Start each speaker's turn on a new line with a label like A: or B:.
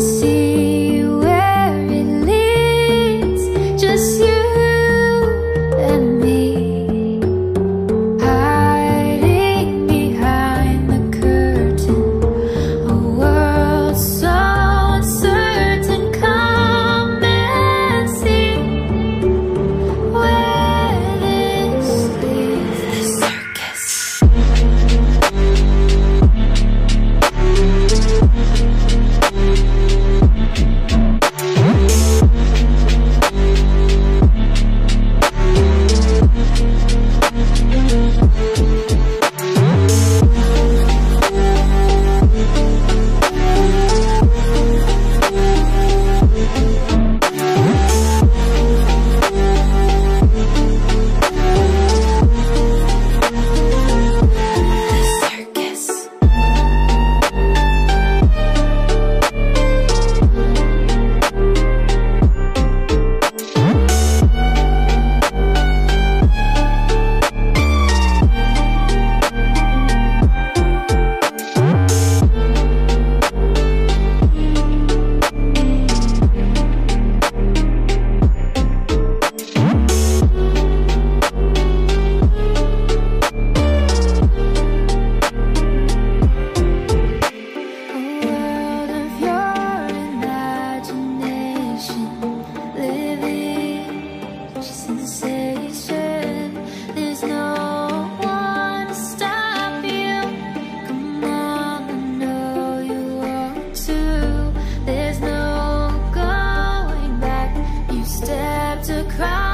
A: sim cry